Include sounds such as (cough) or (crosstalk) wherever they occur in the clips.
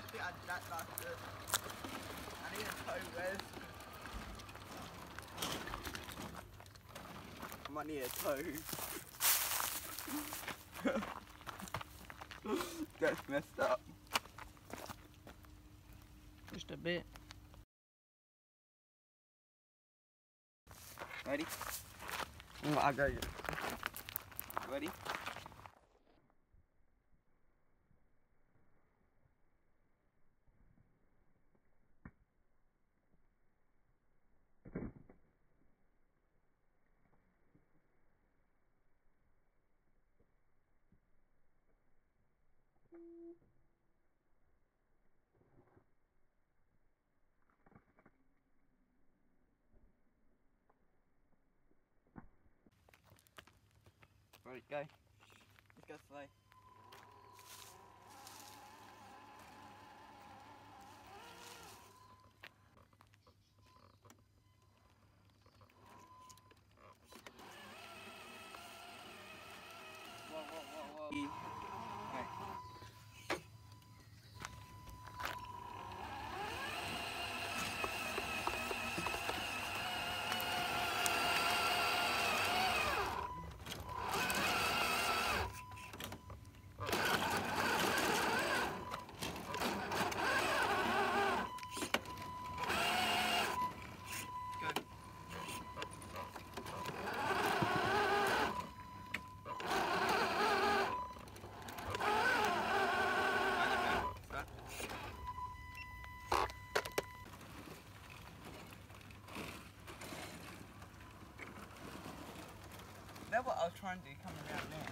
think I that last it. I need a tow, Wes. I might need a tow. That's messed up. Just a bit. Ready? I got you. Ready? Right, go. Let's go slow. Whoa, whoa, whoa, whoa. Right. Good. Start. That's what I was trying to do coming around there.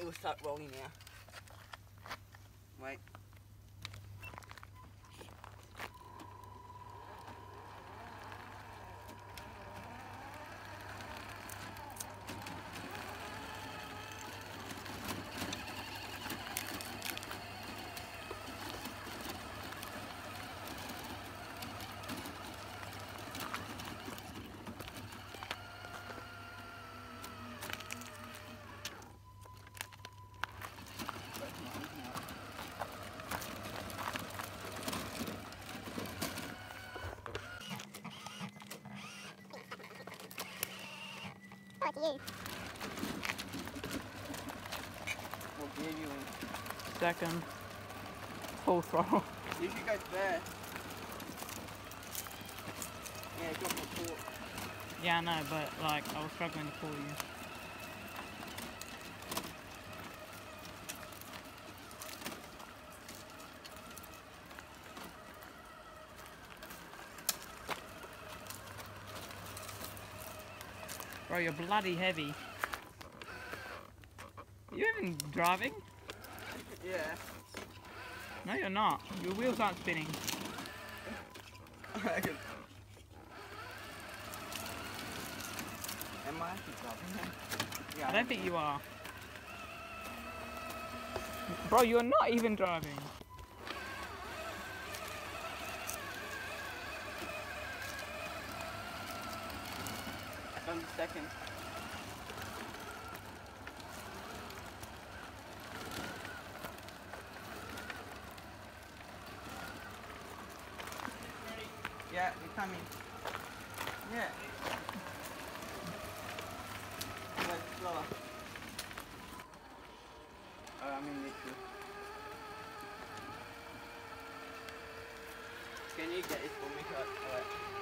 It will start rolling now. What you? We'll give you in. Second. Full throttle. You should go first. Yeah, drop the fork. Yeah, I know, but like I was struggling to pull you. Bro, you're bloody heavy. You even driving? Yeah. No, you're not. Your wheels aren't spinning. (laughs) Am I actually dropping Yeah. I don't think you are. Bro, you're not even driving. One second. Yeah, you're coming. Yeah. Oh, I'm in too. Can you get this for me? Alright.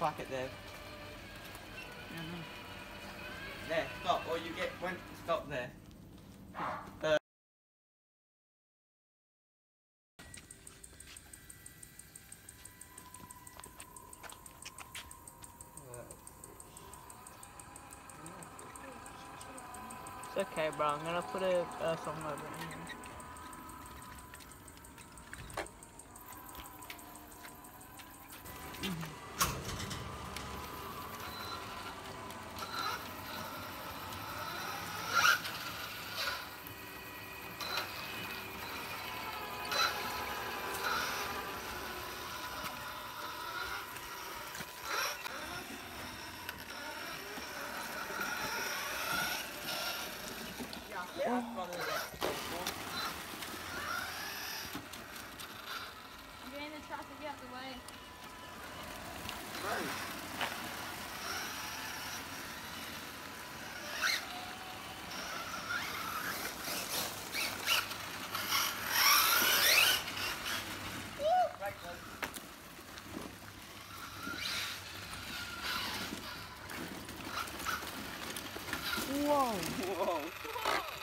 It there. Yeah, no. There, stop, or you get one. Stop there. Uh, It's okay, bro. I'm gonna put a uh, song over it. 우와 우.